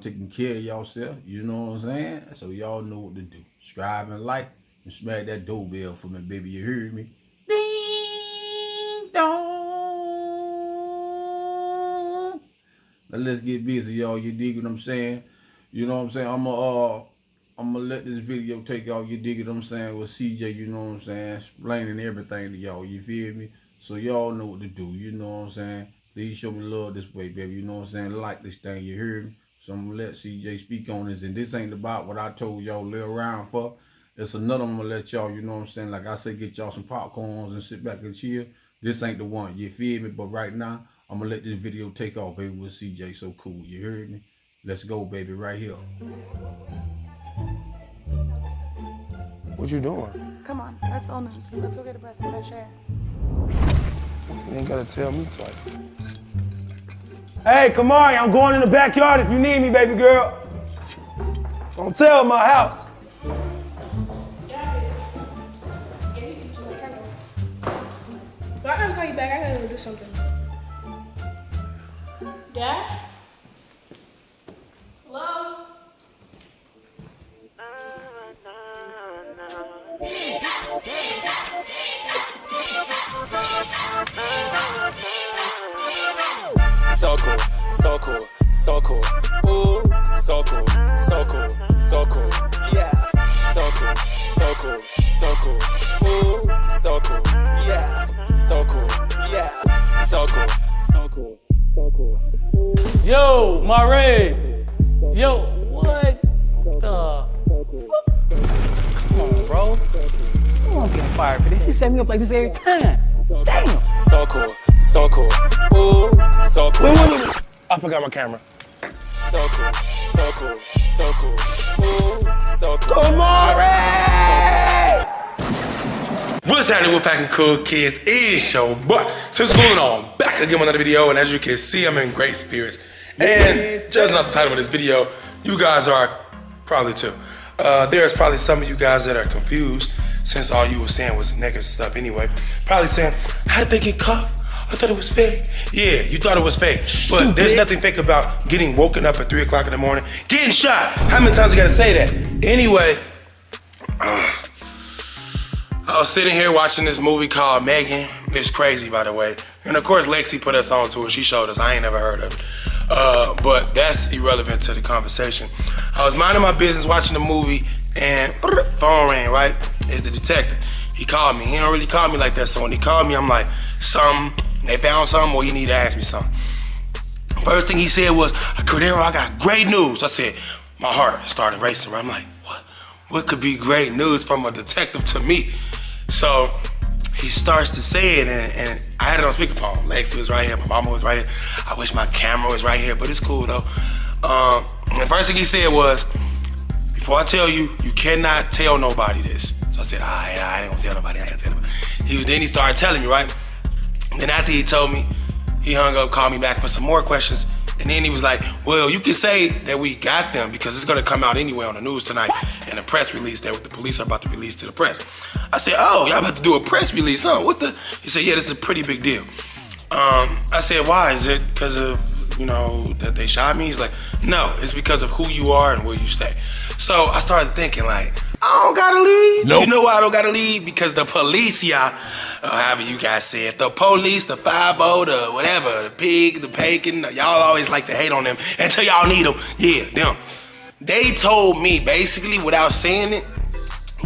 taking care of yourself. You know what I'm saying? So y'all know what to do. Subscribe and like and smack that doorbell for me, baby. You hear me? Ding dong. Now let's get busy, y'all. You dig what I'm saying? You know what I'm saying? I'm gonna uh I'm gonna let this video take off. You dig what I'm saying with CJ, you know what I'm saying? Explaining everything to y'all, you feel me? So y'all know what to do, you know what I'm saying? Please show me love this way, baby. You know what I'm saying? Like this thing, you hear me? So I'm gonna let CJ speak on this. And this ain't about what I told y'all live around for. It's another I'm gonna let y'all, you know what I'm saying? Like I say, get y'all some popcorns and sit back and chill. This ain't the one, you feel me? But right now, I'm gonna let this video take off, baby, with CJ. So cool, you heard me? Let's go, baby, right here. What you doing? Come on, that's all news. Let's go get a breath of fresh air. You ain't gotta tell me twice. Hey, Kamari, I'm going in the backyard if you need me, baby girl. Don't tell my house. But I gotta call you back. I gotta do something. Dad? Mare. Yo, what the? Come on, bro. I'm gonna get fired for this. He set me up like this every time. Damn. So cool, so cool. Ooh, so cool. Wait, wait, wait. I forgot my camera. So cool, so cool, so cool. Ooh, so cool. Kamari! What's happening with Fucking Cool Kids? It's your boy. So what's going on? Back again with another video, and as you can see, I'm in great spirits. And judging off the title of this video, you guys are probably too. Uh, there's probably some of you guys that are confused since all you were saying was negative stuff anyway. Probably saying, how did they get caught? I thought it was fake. Yeah, you thought it was fake. But there's nothing fake about getting woken up at 3 o'clock in the morning, getting shot. How many times you gotta say that? Anyway, I was sitting here watching this movie called Megan. It's crazy, by the way. And of course, Lexi put us on to it. She showed us. I ain't never heard of it. Uh, but that's irrelevant to the conversation. I was minding my business watching the movie, and phone rang, right? It's the detective. He called me. He don't really call me like that. So when he called me, I'm like, something, they found something, or you need to ask me something. First thing he said was, Cordero, I got great news. I said, my heart started racing. Right? I'm like, what? What could be great news from a detective to me? So he starts to say it, and, and I had it on speakerphone. Lexi was right here, my mama was right here. I wish my camera was right here, but it's cool though. Um, the first thing he said was, before I tell you, you cannot tell nobody this. So I said, all right, I ain't gonna tell nobody, I ain't gonna tell nobody. He, then he started telling me, right? Then after he told me, he hung up, called me back for some more questions. And then he was like, well, you can say that we got them because it's gonna come out anyway on the news tonight and a press release that the police are about to release to the press. I said, oh, y'all about to do a press release, huh? What the? He said, yeah, this is a pretty big deal. Um, I said, why? Is it because of, you know, that they shot me? He's like, no, it's because of who you are and where you stay. So I started thinking like, I don't gotta leave. Nope. You know why I don't gotta leave? Because the police, y'all, or however you guys say it, the police, the 5 the whatever, the pig, the bacon, y'all always like to hate on them until y'all need them. Yeah, them. They told me basically without saying it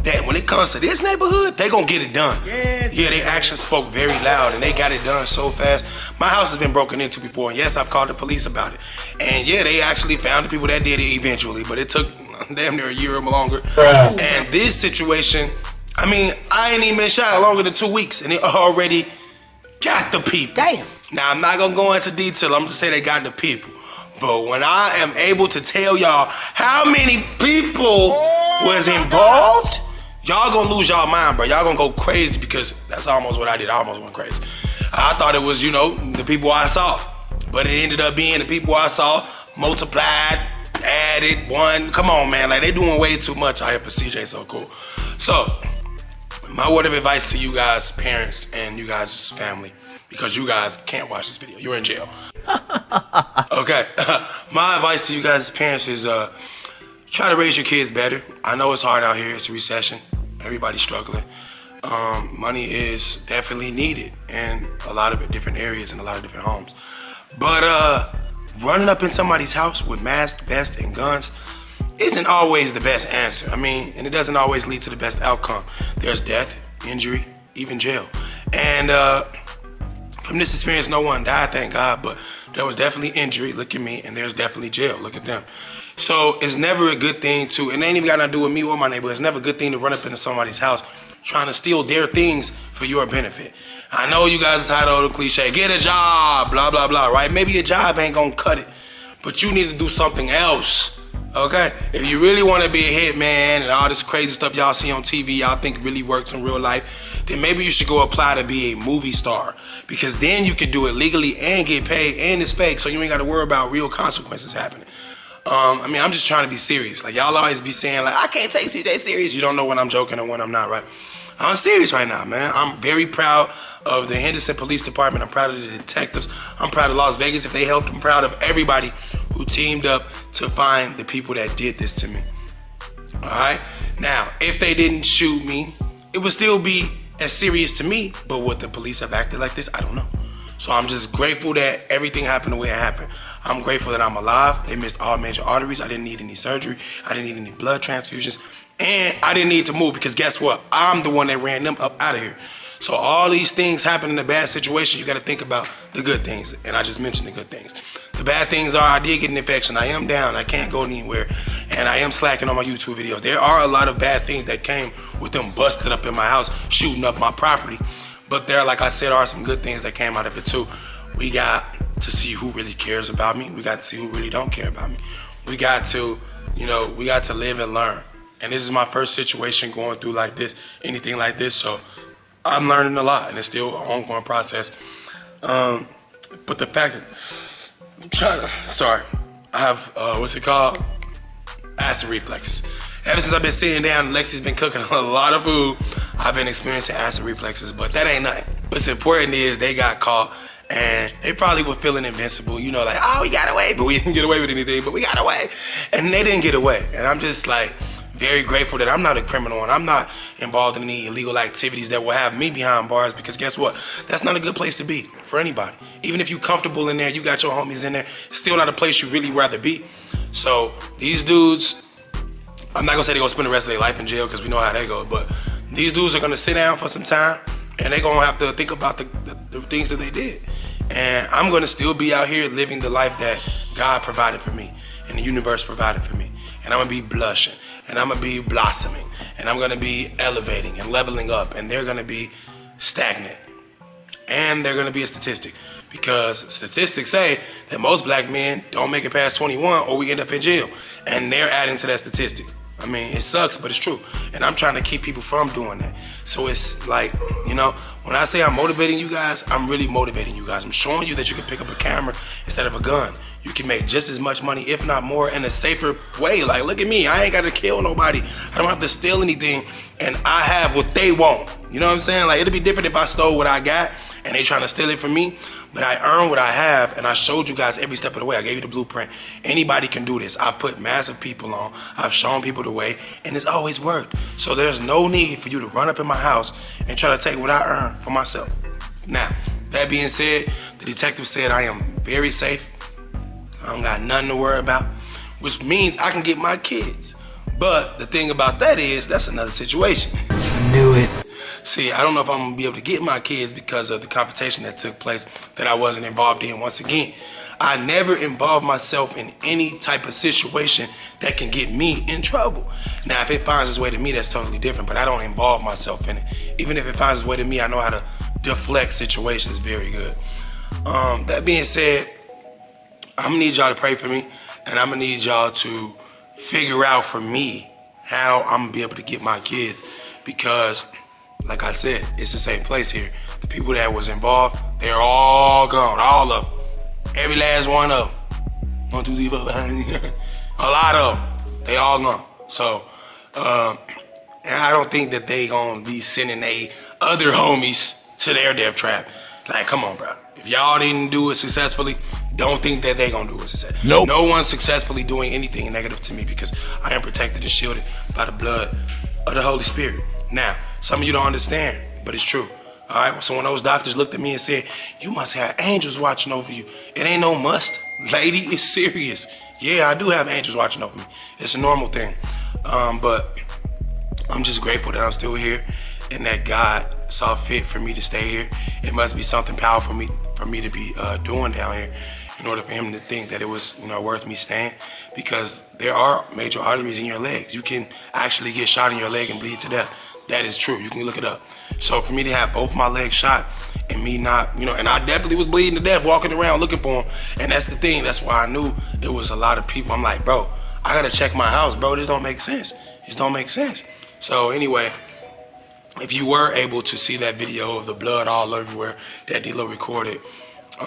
that when it comes to this neighborhood, they gonna get it done. Yes. Yeah, they actually spoke very loud and they got it done so fast. My house has been broken into before, and yes, I've called the police about it. And yeah, they actually found the people that did it eventually, but it took damn near a year or longer. And this situation, I mean, I ain't even been shot longer than two weeks, and it already got the people. Damn. Now I'm not gonna go into detail. I'm just say they got the people. But when I am able to tell y'all how many people was involved, y'all gonna lose y'all mind, bro. Y'all gonna go crazy because that's almost what I did. I almost went crazy. I thought it was, you know, the people I saw, but it ended up being the people I saw multiplied, added one. Come on, man. Like they doing way too much out here for CJ. So cool. So my word of advice to you guys, parents, and you guys' family because you guys can't watch this video. You're in jail. okay. My advice to you guys parents is uh, try to raise your kids better. I know it's hard out here. It's a recession. Everybody's struggling. Um, money is definitely needed in a lot of different areas and a lot of different homes. But uh, running up in somebody's house with mask, vest, and guns isn't always the best answer. I mean, and it doesn't always lead to the best outcome. There's death, injury, even jail. And uh, from this experience, no one died, thank God, but there was definitely injury. Look at me, and there's definitely jail. Look at them. So it's never a good thing to, and it ain't even got nothing to do with me or my neighbor. It's never a good thing to run up into somebody's house trying to steal their things for your benefit. I know you guys are tired of the cliche, get a job, blah, blah, blah, right? Maybe a job ain't gonna cut it, but you need to do something else. Okay, if you really want to be a hitman and all this crazy stuff y'all see on TV, y'all think really works in real life, then maybe you should go apply to be a movie star because then you can do it legally and get paid and it's fake, so you ain't got to worry about real consequences happening. Um, I mean, I'm just trying to be serious. Like y'all always be saying, like I can't take CJ serious. You don't know when I'm joking and when I'm not, right? I'm serious right now, man. I'm very proud of the Henderson Police Department. I'm proud of the detectives. I'm proud of Las Vegas if they helped. I'm proud of everybody who teamed up to find the people that did this to me. All right. Now, if they didn't shoot me, it would still be as serious to me. But would the police have acted like this? I don't know. So I'm just grateful that everything happened the way it happened. I'm grateful that I'm alive. They missed all major arteries. I didn't need any surgery. I didn't need any blood transfusions. And I didn't need to move because guess what? I'm the one that ran them up out of here. So all these things happen in a bad situation. You got to think about the good things. And I just mentioned the good things. The bad things are I did get an infection. I am down. I can't go anywhere. And I am slacking on my YouTube videos. There are a lot of bad things that came with them busting up in my house, shooting up my property. But there, like I said, are some good things that came out of it too. We got to see who really cares about me. We got to see who really don't care about me. We got to, you know, we got to live and learn. And this is my first situation going through like this, anything like this. So I'm learning a lot, and it's still an ongoing process. Um, but the fact that I'm trying to, sorry, I have uh, what's it called? Acid reflexes. Ever since I've been sitting down, Lexi's been cooking a lot of food. I've been experiencing acid reflexes, but that ain't nothing. What's important is they got caught and they probably were feeling invincible, you know, like, oh, we got away, but we didn't get away with anything, but we got away. And they didn't get away. And I'm just like, very grateful that I'm not a criminal and I'm not involved in any illegal activities that will have me behind bars because guess what? That's not a good place to be for anybody. Even if you're comfortable in there, you got your homies in there, still not a place you really rather be. So these dudes, I'm not gonna say they're gonna spend the rest of their life in jail because we know how they go, but these dudes are gonna sit down for some time and they're gonna have to think about the, the, the things that they did. And I'm gonna still be out here living the life that God provided for me and the universe provided for me. And I'm gonna be blushing and I'm gonna be blossoming and I'm gonna be elevating and leveling up and they're gonna be stagnant and they're gonna be a statistic because statistics say that most black men don't make it past 21 or we end up in jail and they're adding to that statistic. I mean, it sucks, but it's true. And I'm trying to keep people from doing that. So it's like, you know, when I say I'm motivating you guys, I'm really motivating you guys. I'm showing you that you can pick up a camera instead of a gun. You can make just as much money, if not more, in a safer way. Like, look at me. I ain't got to kill nobody. I don't have to steal anything. And I have what they want. You know what I'm saying? Like, it'll be different if I stole what I got and they trying to steal it from me. But I earned what I have, and I showed you guys every step of the way. I gave you the blueprint. Anybody can do this. I've put massive people on. I've shown people the way, and it's always worked. So there's no need for you to run up in my house and try to take what I earned for myself. Now, that being said, the detective said I am very safe. I don't got nothing to worry about, which means I can get my kids. But the thing about that is, that's another situation. Knew it. See, I don't know if I'm gonna be able to get my kids because of the confrontation that took place that I wasn't involved in. Once again, I never involve myself in any type of situation that can get me in trouble. Now, if it finds its way to me, that's totally different, but I don't involve myself in it. Even if it finds its way to me, I know how to deflect situations very good. Um, that being said, I'm gonna need y'all to pray for me, and I'm gonna need y'all to figure out for me how I'm gonna be able to get my kids because like I said, it's the same place here. The people that was involved, they're all gone, all of them. Every last one of them. One, two, three, four, five. a lot of them. They all gone. So, um, and I don't think that they gonna be sending they other homies to their death trap. Like, come on, bro. If y'all didn't do it successfully, don't think that they gonna do it successfully. Nope. No one's successfully doing anything negative to me because I am protected and shielded by the blood of the Holy Spirit. Now, some of you don't understand, but it's true. All right, so when those doctors looked at me and said, "You must have angels watching over you," it ain't no must, lady. It's serious. Yeah, I do have angels watching over me. It's a normal thing, um, but I'm just grateful that I'm still here and that God saw fit for me to stay here. It must be something powerful for me for me to be uh, doing down here in order for him to think that it was you know worth me staying because there are major arteries in your legs. You can actually get shot in your leg and bleed to death. That is true. You can look it up. So for me to have both my legs shot and me not, you know, and I definitely was bleeding to death walking around looking for him. And that's the thing. That's why I knew it was a lot of people. I'm like, bro, I gotta check my house, bro. This don't make sense. This don't make sense. So anyway, if you were able to see that video of the blood all everywhere that D-Lo recorded,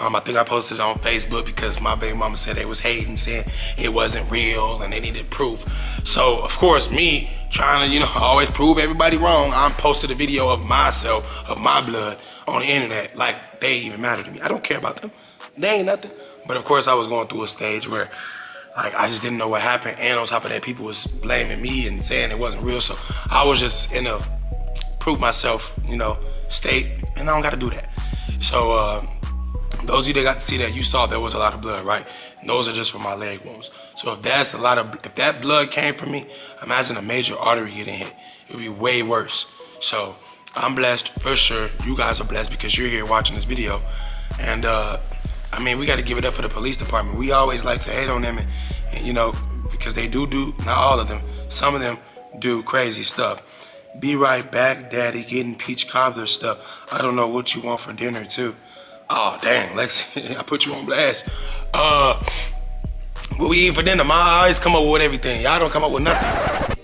um, I think I posted it on Facebook because my baby mama said they was hating, saying it wasn't real and they needed proof. So of course, me trying to, you know, always prove everybody wrong, I'm posted a video of myself, of my blood on the internet, like they even matter to me. I don't care about them. They ain't nothing. But of course, I was going through a stage where like I just didn't know what happened, and on top of that, people was blaming me and saying it wasn't real. So I was just in a prove myself, you know, state, and I don't got to do that. So uh, those of you that got to see that, you saw there was a lot of blood, right? And those are just from my leg wounds. So if that's a lot of, if that blood came from me, imagine a major artery getting hit. It would be way worse. So I'm blessed for sure. You guys are blessed because you're here watching this video, and uh, I mean, we got to give it up for the police department. We always like to hate on them, and, and you know, because they do do not all of them. Some of them do crazy stuff. Be right back, Daddy, getting peach cobbler stuff. I don't know what you want for dinner, too. Oh, dang, Lexi, I put you on blast. Uh, what we eat for dinner? My always come up with everything. Y'all don't come up with nothing.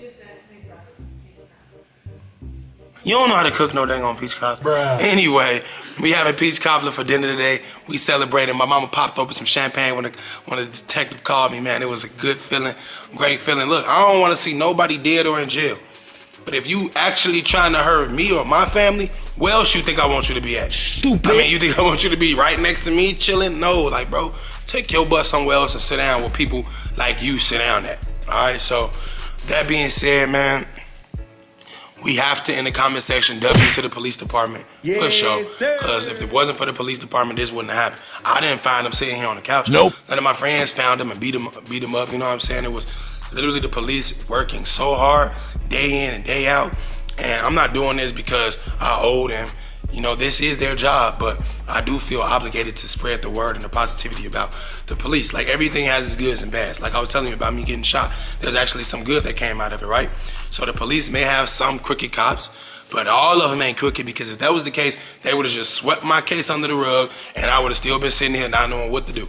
You don't know how to cook no dang on peach cobbler. Anyway, we having peach cobbler for dinner today. We celebrating. My mama popped open some champagne when the, when the detective called me, man. It was a good feeling, great feeling. Look, I don't want to see nobody dead or in jail. But if you actually trying to hurt me or my family, where else you think I want you to be at? Stupid. I mean, you think I want you to be right next to me, chilling? No, like, bro, take your butt somewhere else and sit down where people like you sit down at. All right. So, that being said, man, we have to in the comment section W to the police department for sure. Because if it wasn't for the police department, this wouldn't have happened. I didn't find him sitting here on the couch. Nope. None of my friends found him and beat him beat him up. You know what I'm saying? It was literally the police working so hard day in and day out. And I'm not doing this because I owe them. You know, this is their job, but I do feel obligated to spread the word and the positivity about the police. Like everything has its goods and bads. Like I was telling you about me getting shot, there's actually some good that came out of it, right? So the police may have some crooked cops, but all of them ain't crooked because if that was the case, they would have just swept my case under the rug and I would have still been sitting here not knowing what to do.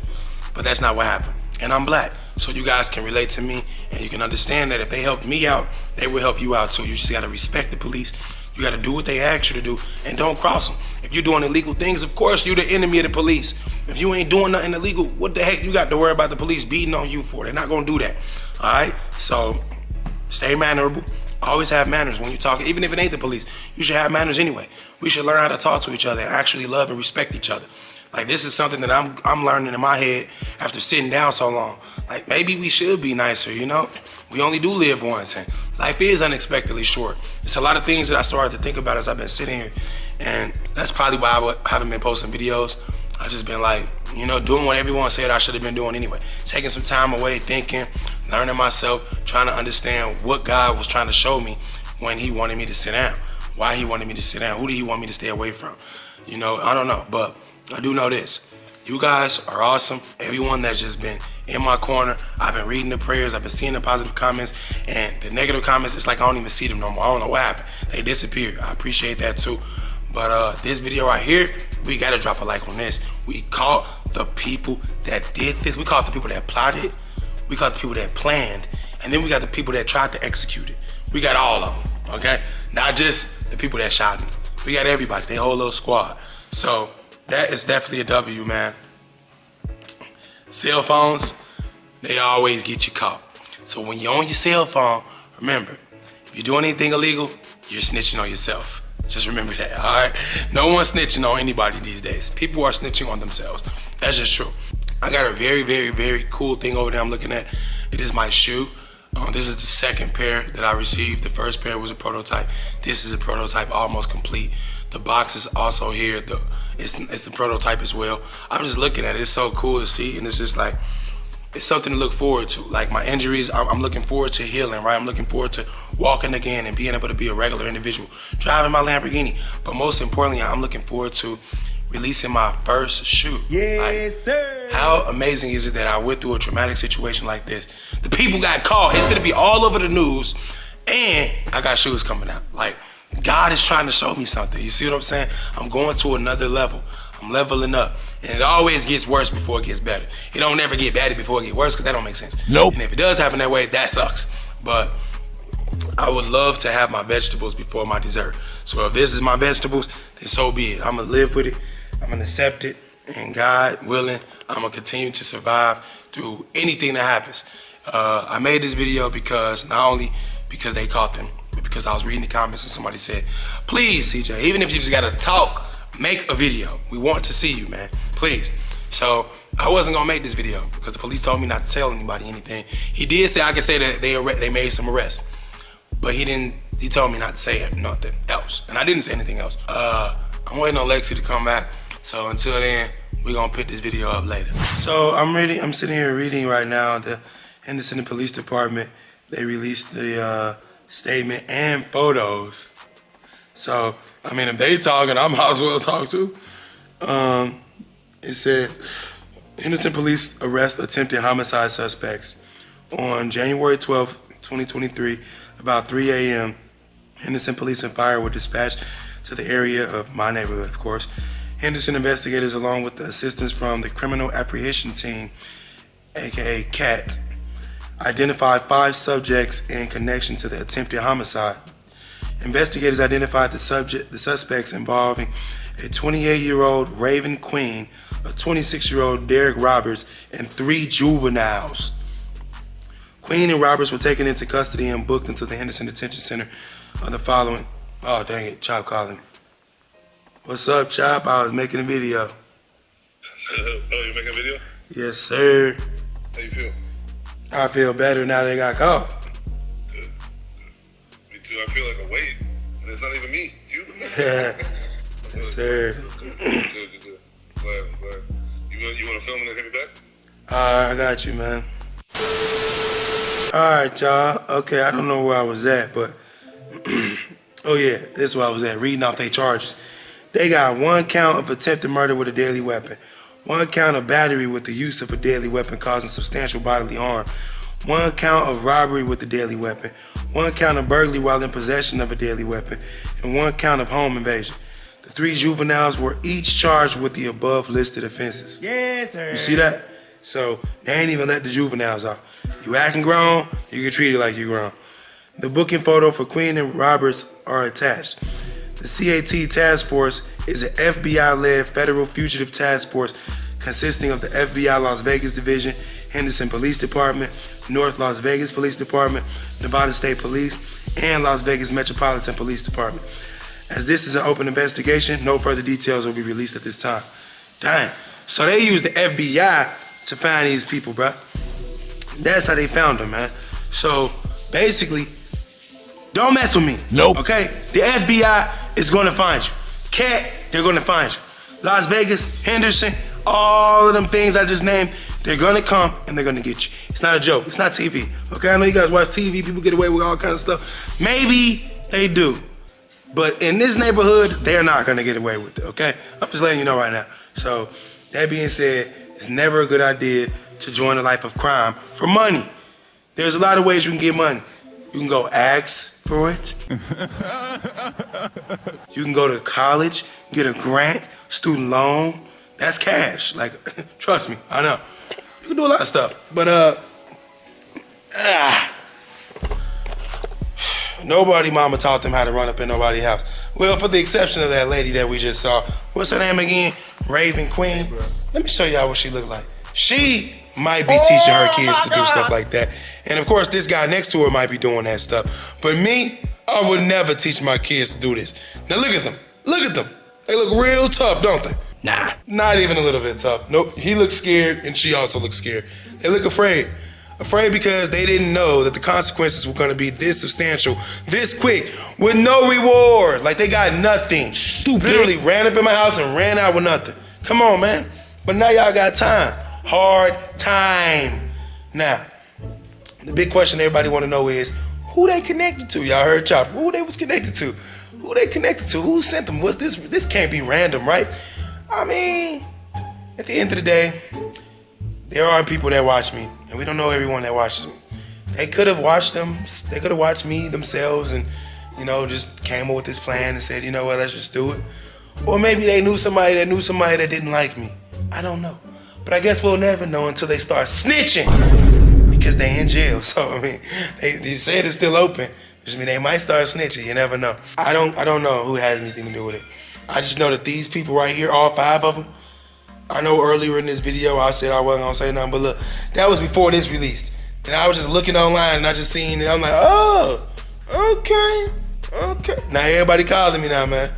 But that's not what happened. And I'm black. So you guys can relate to me and you can understand that if they help me out, they will help you out too. You just gotta respect the police. You gotta do what they ask you to do and don't cross them. If you're doing illegal things, of course you're the enemy of the police. If you ain't doing nothing illegal, what the heck you got to worry about the police beating on you for? They're not gonna do that. All right? So stay mannerable. Always have manners when you talk. Even if it ain't the police, you should have manners anyway. We should learn how to talk to each other and actually love and respect each other. Like this is something that I'm I'm learning in my head after sitting down so long. Like maybe we should be nicer, you know? We only do live once and life is unexpectedly short. It's a lot of things that I started to think about as I've been sitting here. And that's probably why I haven't been posting videos. I've just been like, you know, doing what everyone said I should have been doing anyway. Taking some time away, thinking, learning myself, trying to understand what God was trying to show me when he wanted me to sit down. Why he wanted me to sit down. Who did he want me to stay away from? You know, I don't know. But I do know this. You guys are awesome. Everyone that's just been in my corner. I've been reading the prayers. I've been seeing the positive comments. And the negative comments, it's like I don't even see them no more. I don't know what happened. They disappeared. I appreciate that too. But uh, this video right here, we gotta drop a like on this. We caught the people that did this. We caught the people that plotted. We caught the people that planned. And then we got the people that tried to execute it. We got all of them, okay? Not just the people that shot me. We got everybody, the whole little squad. So that is definitely a W, man. Cell phones, they always get you caught. So when you're on your cell phone, remember, if you're doing anything illegal, you're snitching on yourself. Just remember that, all right? No one's snitching on anybody these days. People are snitching on themselves. That's just true. I got a very, very, very cool thing over there I'm looking at. It is my shoe. Uh, this is the second pair that I received. The first pair was a prototype. This is a prototype, almost complete. The box is also here. The it's it's a prototype as well. I'm just looking at it. It's so cool to see, and it's just like it's something to look forward to. Like my injuries, I'm, I'm, looking forward to healing, right? I'm looking forward to walking again and being able to be a regular individual, driving my Lamborghini. But most importantly, I'm looking forward to releasing my first shoe. Yes, like, sir. How amazing is it that I went through a traumatic situation like this? The people got caught. It's gonna be all over the news, and I got shoes coming out. Like God is trying to show me something. You see what I'm saying? I'm going to another level. I'm leveling up. And it always gets worse before it gets better. It don't never get better before it get worse because that don't make sense. Nope. And if it does happen that way, that sucks. But I would love to have my vegetables before my dessert. So if this is my vegetables, then so be it. I'm gonna live with it. I'm gonna accept it. And God willing, I'm gonna continue to survive through anything that happens. Uh, I made this video because not only because they caught them, but because I was reading the comments and somebody said, please, CJ, even if you just gotta talk, make a video. We want to see you, man. Please. So I wasn't gonna make this video because the police told me not to tell anybody anything. He did say I could say that they they made some arrests, but he didn't. He told me not to say nothing else, and I didn't say anything else. Uh, I'm waiting on Lexi to come back. So until then, we're gonna put this video up later. So I'm reading. I'm sitting here reading right now. The Henderson Police Department they released the uh, statement and photos. So I mean, if they talking, I might as well talk too. Um, it said Henderson police arrest attempted homicide suspects on January 12, 2023, about 3 a.m. Henderson police and fire were dispatched to the area of my neighborhood, of course. Henderson investigators, along with the assistance from the Criminal Apprehension Team, aka CAT, identified five subjects in connection to the attempted homicide. Investigators identified the subject, the suspects involving a 28-year-old Raven Queen, a 26-year-old Derek Roberts, and three juveniles. Queen and Roberts were taken into custody and booked into the Henderson Detention Center on the following. Oh dang it, Chop calling. What's up, Chop? I was making a video. oh, you making a video? Yes, sir. How you feel? I feel better now they got caught. Good. Me too. I feel like a weight, and it's not even me. It's you. yes, sir. Good, good, good, good. Glad, I'm glad. You want, you want to film and then hit me back? Alright, I got you, man. Alright, y'all. Okay, I don't know where I was at, but oh yeah, this is where I was at, reading off their charges. They got one count of attempted murder with a deadly weapon, one count of battery with the use of a deadly weapon causing substantial bodily harm, one count of robbery with a deadly weapon, one count of burglary while in possession of a deadly weapon, and one count of home invasion. The three juveniles were each charged with the above listed offenses. Yes, sir. You see that? So they ain't even let the juveniles out. You acting grown, you get treated like you grown. The booking photo for Queen and Roberts are attached. The CAT task force is an FBI-led federal fugitive task force consisting of the FBI Las Vegas Division, Henderson Police Department, North Las Vegas Police Department, Nevada State Police, and Las Vegas Metropolitan Police Department. As this is an open investigation, no further details will be released at this time. Dang. So they used the FBI to find these people, bro. That's how they found them, man. So basically, don't mess with me. Nope. Okay? The FBI is gonna find you. Cat, they're gonna find you. Las Vegas, Henderson, all of them things I just named, they're gonna come and they're gonna get you. It's not a joke. It's not TV. Okay, I know you guys watch TV, people get away with all kinds of stuff. Maybe they do. But in this neighborhood, they're not gonna get away with it, okay? I'm just letting you know right now. So, that being said, it's never a good idea to join a life of crime for money. There's a lot of ways you can get money. You can go ask for it. you can go to college, get a grant, student loan. That's cash. Like, trust me, I know. You can do a lot of stuff. But uh ah, Nobody mama taught them how to run up in nobody's house. Well, for the exception of that lady that we just saw. What's her name again? Raven Queen. Let me show y'all what she look like. She might be teaching her oh kids to do stuff like that. And of course, this guy next to her might be doing that stuff. But me, I would never teach my kids to do this. Now look at them. Look at them. They look real tough, don't they? Nah. Not even a little bit tough. Nope. He looks scared and she also looks scared. They look afraid. Afraid because they didn't know that the consequences were gonna be this substantial, this quick, with no reward. Like they got nothing. Stupid. Literally ran up in my house and ran out with nothing. Come on, man. But now y'all got time. Hard time. Now, the big question everybody wanna know is who they connected to. Y'all heard Chopper. Who they was connected to? Who they connected to? Who sent them? What's this? This can't be random, right? I mean, at the end of the day, there are people that watch me, and we don't know everyone that watches me. They could have watched them. They could have watched me themselves, and you know, just came up with this plan and said, you know what, let's just do it. Or maybe they knew somebody that knew somebody that didn't like me. I don't know. But I guess we'll never know until they start snitching because they in jail. So I mean, they, they said it's still open. Which mean they might start snitching. You never know. I don't. I don't know who has anything to do with it. I just know that these people right here, all five of them. I know earlier in this video I said I wasn't gonna say nothing, but look, that was before this released, and I was just looking online and I just seen it. I'm like, oh, okay, okay. Now everybody calling me now, man.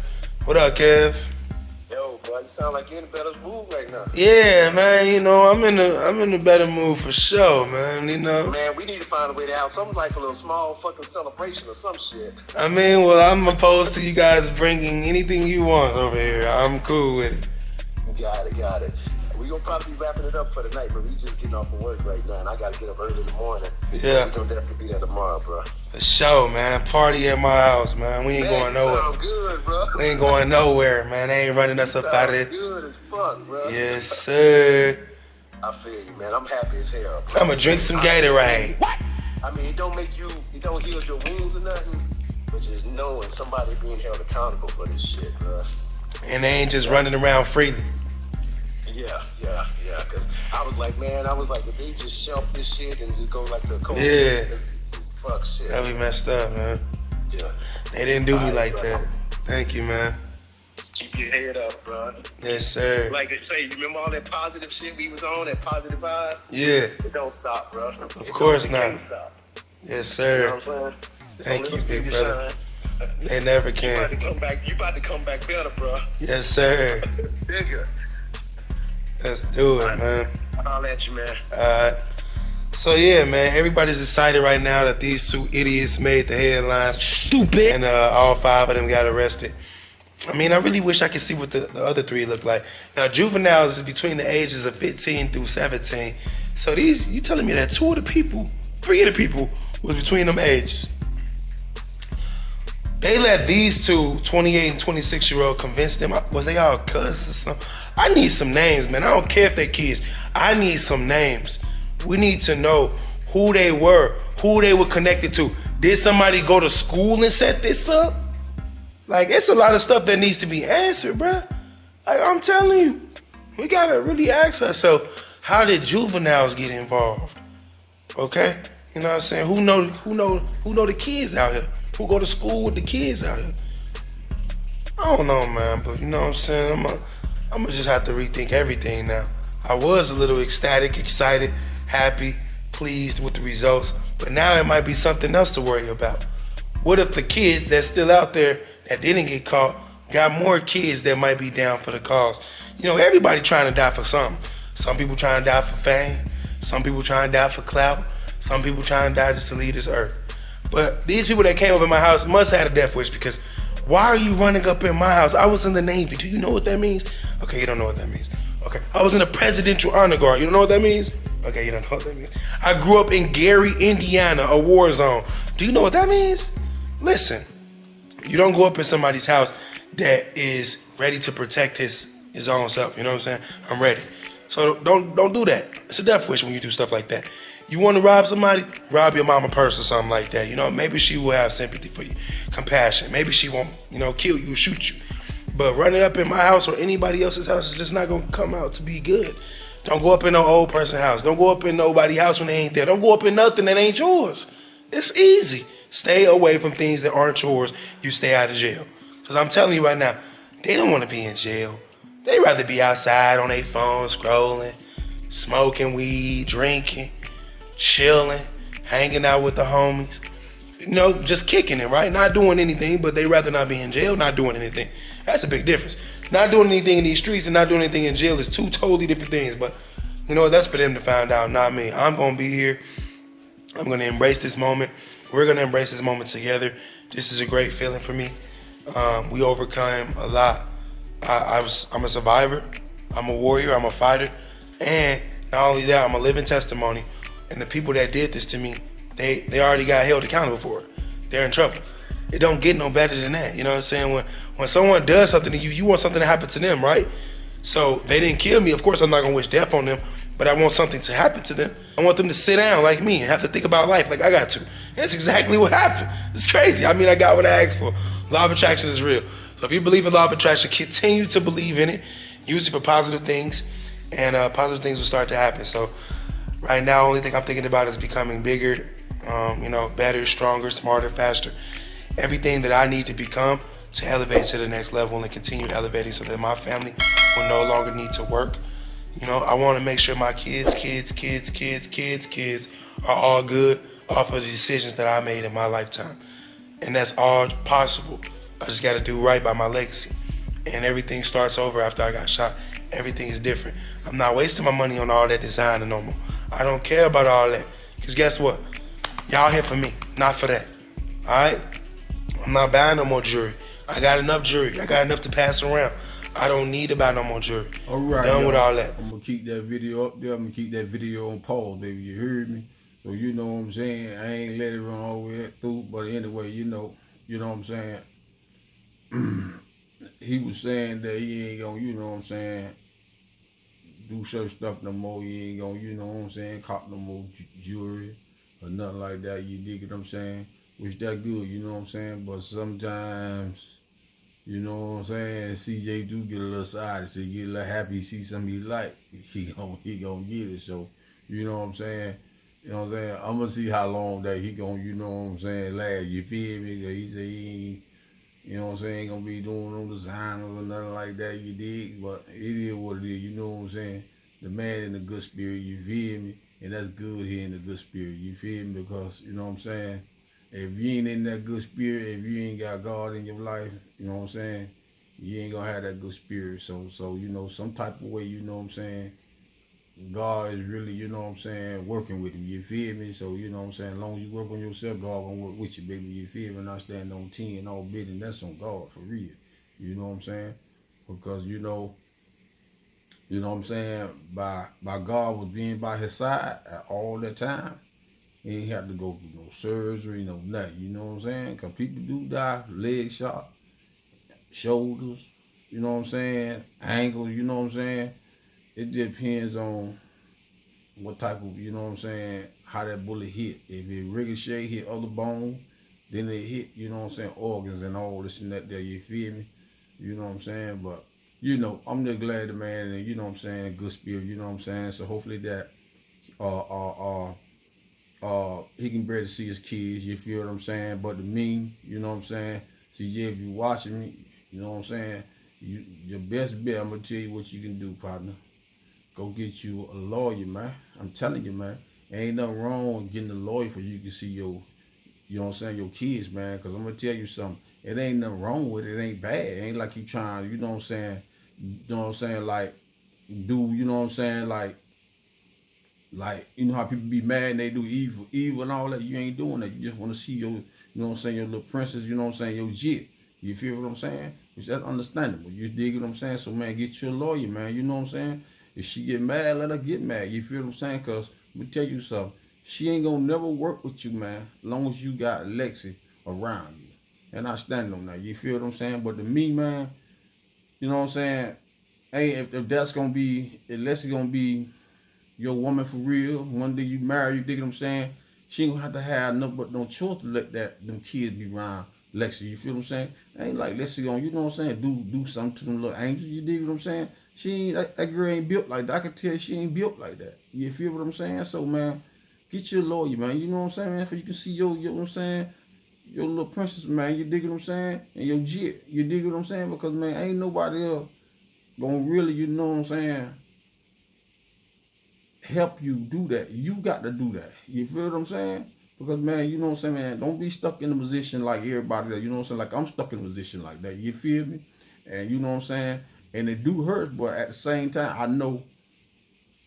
What up, Kev? Bro, you sound like you're in a better mood right now. Yeah, man. You know, I'm in a I'm in a better mood for sure, man. You know. Man, we need to find a way to have something like a little small fucking celebration or some shit. I mean, well, I'm opposed to you guys bringing anything you want over here. I'm cool with it. Got it, got it. We gonna probably be wrapping it up for the night, but we just getting off of work right now, and I gotta get up early in the morning. Yeah. We gonna definitely be there tomorrow, bro. For sure, man. Party at my house, man. We ain't Man, going nowhere. Sound good, bro. We ain't going nowhere, man. They ain't running us up out of it. Good as fuck, bro. Yes, sir. I feel you, man. I'm happy as hell. Bro. I'ma drink some Gatorade. What? I mean, it don't make you, it don't heal your wounds or nothing, but just knowing somebody being held accountable for this shit, bro. And they ain't just running around freely. Yeah, yeah, yeah. Cause I was like, man, I was like, if they just shelf this shit and just go like the cold Yeah. fuck shit. That be messed up, man. Yeah. They didn't do me Alright, like bro. that. Thank you, man. Keep your head up, bro. Yes, sir. Like they say, you remember all that positive shit we was on, that positive vibe? Yeah. It don't stop, bro. Of course it not. Can't stop. Yes, You know sir. what I'm saying? Thank you, big brother. shine. They never can. You about to come back. You about to come back better, bro. Yes, sir. Bigger. Let's do it, man. I'll let you, man. Uh, so yeah, man, everybody's excited right now that these two idiots made the headlines. Stupid. And uh, all five of them got arrested. I mean, I really wish I could see what the, the other three look like. Now, juveniles is between the ages of 15 through 17. So these, you telling me that two of the people, three of the people, was between them ages. They let these two, 28 and 26 year old, convince them. Was they all cousins or something? I need some names, man. I don't care if they're kids. I need some names. We need to know who they were, who they were connected to. Did somebody go to school and set this up? Like, it's a lot of stuff that needs to be answered, bruh. Like, I'm telling you, we gotta really ask ourselves, how did juveniles get involved? Okay? You know what I'm saying? Who know who know who know the kids out here? Who go to school with the kids out here? I don't know, man, but you know what I'm saying? I'm gonna just have to rethink everything now. I was a little ecstatic, excited, happy, pleased with the results, but now it might be something else to worry about. What if the kids that's still out there that didn't get caught got more kids that might be down for the cause? You know, everybody trying to die for something. Some people trying to die for fame. Some people trying to die for clout. Some people trying to die just to leave this earth. But these people that came up in my house must have had a death wish because why are you running up in my house? I was in the Navy. Do you know what that means? Okay, you don't know what that means. Okay, I was in the Presidential Honor Guard. You don't know what that means? Okay, you don't know what that means. I grew up in Gary, Indiana, a war zone. Do you know what that means? Listen, you don't go up in somebody's house that is ready to protect his his own self. You know what I'm saying? I'm ready. So don't don't do that. It's a death wish when you do stuff like that. You want to rob somebody? Rob your mama purse or something like that. You know, maybe she will have sympathy for you, compassion. Maybe she won't, you know, kill you, shoot you. But running up in my house or anybody else's house is just not gonna come out to be good. Don't go up in no old person house. Don't go up in nobody's house when they ain't there. Don't go up in nothing that ain't yours. It's easy. Stay away from things that aren't yours. You stay out of jail. Cause I'm telling you right now, they don't want to be in jail. They rather be outside on their phone scrolling, smoking weed, drinking, chilling, hanging out with the homies. you know, just kicking it, right? Not doing anything, but they rather not be in jail, not doing anything. That's a big difference. Not doing anything in these streets and not doing anything in jail is two totally different things. But you know, that's for them to find out, not me. I'm gonna be here. I'm gonna embrace this moment. We're gonna embrace this moment together. This is a great feeling for me. Um, we overcome a lot. I, I was, I'm a survivor. I'm a warrior. I'm a fighter, and not only that, I'm a living testimony. And the people that did this to me, they they already got held accountable for it. They're in trouble. It don't get no better than that. You know what I'm saying? When when someone does something to you, you want something to happen to them, right? So they didn't kill me. Of course, I'm not gonna wish death on them, but I want something to happen to them. I want them to sit down like me and have to think about life like I got to. That's exactly what happened. It's crazy. I mean, I got what I asked for. Law of attraction is real. So if you believe in law of attraction, continue to believe in it. Use it for positive things, and uh, positive things will start to happen. So right now, only thing I'm thinking about is becoming bigger, um, you know, better, stronger, smarter, faster. Everything that I need to become to elevate to the next level and continue elevating so that my family will no longer need to work. You know, I want to make sure my kids, kids, kids, kids, kids, kids are all good off of the decisions that I made in my lifetime. And that's all possible. I just got to do right by my legacy. And everything starts over after I got shot. Everything is different. I'm not wasting my money on all that design no more. I don't care about all that. Because guess what? Y'all here for me, not for that. All right? I'm not buying no more jewelry. I got enough jewelry. I got enough to pass around. I don't need to buy no more jewelry. All right. Done with all that. I'm gonna keep that video up there. I'm gonna keep that video on pause, baby. You heard me? So you know what I'm saying. I ain't let it run all the way through, but anyway, you know, you know what I'm saying. he was saying that he ain't gonna, you know what I'm saying, do certain stuff no more. You ain't gonna, you know what I'm saying, cop no more jewelry or nothing like that. You dig what I'm saying? Which that good, you know what I'm saying. But sometimes. You know what I'm saying? CJ do get a little side, so get a little happy, see something he like, he gon' he gonna get it. So, you know what I'm saying? You know what I'm saying? I'm gonna see how long that he gonna, you know what I'm saying, last. You feel me? He say he ain't, you know what I'm saying, ain't gonna be doing no designers or nothing like that, you dig? But it is what it is, you know what I'm saying? The man in the good spirit, you feel me? And that's good here in the good spirit, you feel me? Because, you know what I'm saying? If you ain't in that good spirit, if you ain't got God in your life, you know what I'm saying? You ain't gonna have that good spirit. So, so you know, some type of way, you know what I'm saying? God is really, you know what I'm saying, working with him. You feel me? So, you know what I'm saying? As long as you work on yourself, God gonna work with you, baby. You feel me? And I stand on 10 and all bid, and that's on God for real. You know what I'm saying? Because, you know, you know what I'm saying? By by God was being by his side all the time. He ain't have to go through no surgery, no nothing. You know what I'm saying? Because people do die, leg shot, shoulders, you know what I'm saying? Ankles, you know what I'm saying? It depends on what type of, you know what I'm saying, how that bullet hit. If it ricochet, hit other bone, then it hit, you know what I'm saying, organs and all this and that there, you feel me? You know what I'm saying? But, you know, I'm just glad the man, and you know what I'm saying, good spirit, you know what I'm saying? So hopefully that, uh, uh, uh, uh, he can bear to see his kids, you feel what I'm saying? But the me, you know what I'm saying? CJ, if you watching me, you know what I'm saying? You, your best bet, I'm gonna tell you what you can do, partner. Go get you a lawyer, man. I'm telling you, man. Ain't nothing wrong with getting a lawyer for you can see your, you know what I'm saying, your kids, man. Cause I'm gonna tell you something. It ain't nothing wrong with it. It ain't bad. It ain't like you trying, you know what I'm saying? You know what I'm saying? Like, do, you know what I'm saying? Like, like, you know how people be mad and they do evil, evil and all that. You ain't doing that. You just want to see your, you know what I'm saying, your little princess, you know what I'm saying, your jit. You feel what I'm saying? Which that's understandable. You dig what I'm saying? So man, get your lawyer, man. You know what I'm saying? If she get mad, let her get mad. You feel what I'm saying? Cause let me tell you something. She ain't gonna never work with you, man, long as you got Lexi around you. And I stand on that. You feel what I'm saying? But to me, man, you know what I'm saying? Hey, if, if that's gonna be, unless it's gonna be your woman for real, one day you marry, you dig what I'm saying? She ain't gonna have to have no but no choice to let that them kids be around Lexi. You feel what I'm saying? Ain't like Lexi gonna, you know what I'm saying, do do something to them little angels. You dig what I'm saying? She that, that girl ain't built like that. I can tell she ain't built like that. You feel what I'm saying? So man, get your lawyer, man. You know what I'm saying, man? For you can see your, you know what I'm saying, your little princess, man. You dig what I'm saying? And your jit. You dig what I'm saying? Because man, ain't nobody else gonna really, you know what I'm saying, help you do that. You got to do that. You feel what I'm saying? Because man, you know what I'm saying, man, don't be stuck in a position like everybody that, you know what I'm saying? Like I'm stuck in a position like that. You feel me? And you know what I'm saying? And it do hurt, but at the same time, I know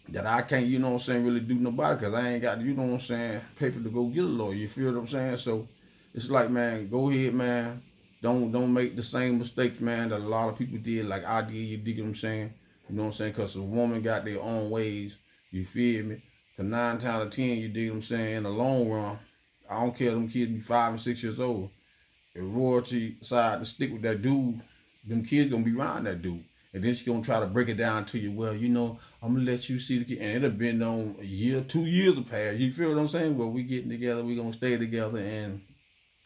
that I can't, you know what I'm saying, really do nobody because I ain't got, you know what I'm saying, paper to go get a lawyer. You feel what I'm saying? So it's like, man, go ahead, man. Don't don't make the same mistakes, man, that a lot of people did, like I did. You dig what I'm saying? You know what I'm saying? Because a woman got their own ways. You feel me? Because nine times out of ten, you dig what I'm saying? In the long run, I don't care them kids be five and six years old. If Royalty decide to stick with that dude, them kids gonna be around that dude. And then she gonna try to break it down to you. Well, you know, I'm gonna let you see the kid, and it'll been on a year, two years of past. You feel what I'm saying? Well, we getting together, we gonna stay together, and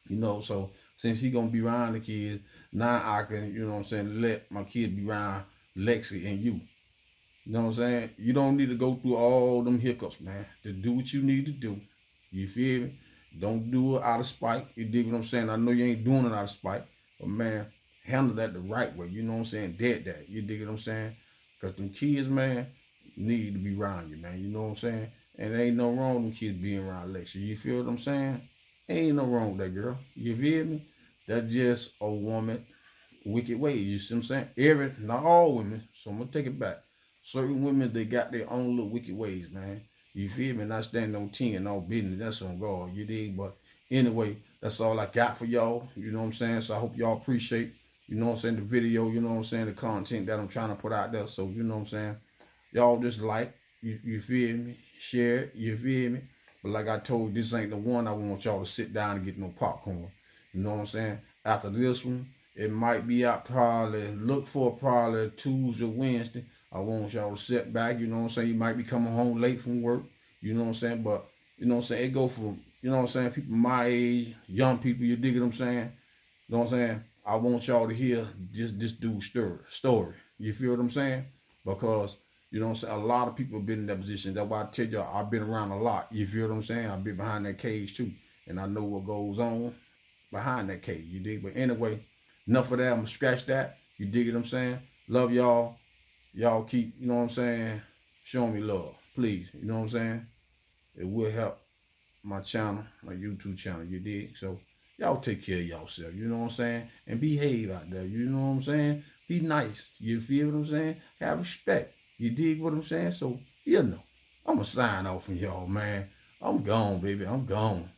you know, so since he gonna be around the kids, now I can, you know what I'm saying, let my kid be around Lexi and you. You know what I'm saying? You don't need to go through all them hiccups, man. To do what you need to do. You feel me? Don't do it out of spite. You dig what I'm saying? I know you ain't doing it out of spite, but man, handle that the right way. You know what I'm saying? Dead that. You dig what I'm saying? Because them kids, man, need to be around you, man. You know what I'm saying? And ain't no wrong with them kids being around Lexi. You feel what I'm saying? Ain't no wrong with that girl. You feel me? That's just a woman wicked ways. You see what I'm saying? Every, not all women. So I'm gonna take it back. Certain women, they got their own little wicked ways, man. You feel me? Not standing on 10 and all business. That's on God. You dig? But anyway, that's all I got for y'all. You know what I'm saying? So I hope y'all appreciate, you know what I'm saying, the video, you know what I'm saying, the content that I'm trying to put out there. So, you know what I'm saying? Y'all just like, you, you feel me? Share you feel me? But like I told, this ain't the one I want y'all to sit down and get no popcorn. You know what I'm saying? After this one, it might be out probably, look for probably Tuesday, Wednesday. I want y'all to sit back, you know what I'm saying? You might be coming home late from work, you know what I'm saying? But, you know what I'm saying? It go from, you know what I'm saying, people my age, young people, you dig what I'm saying? You know what I'm saying? I want y'all to hear this, this dude's story, story. You feel what I'm saying? Because, you know what I'm saying, a lot of people have been in that position. That's why I tell y'all, I've been around a lot. You feel what I'm saying? I've been behind that cage too. And I know what goes on behind that cage, you dig? But anyway, enough of that. I'm gonna scratch that. You dig what I'm saying? Love y'all y'all keep, you know what I'm saying, showing me love, please. You know what I'm saying? It will help my channel, my YouTube channel, you dig? So y'all take care of yourself, you know what I'm saying? And behave out there, you know what I'm saying? Be nice, you feel what I'm saying? Have respect, you dig what I'm saying? So, you know, I'm going to sign off from y'all, man. I'm gone, baby, I'm gone.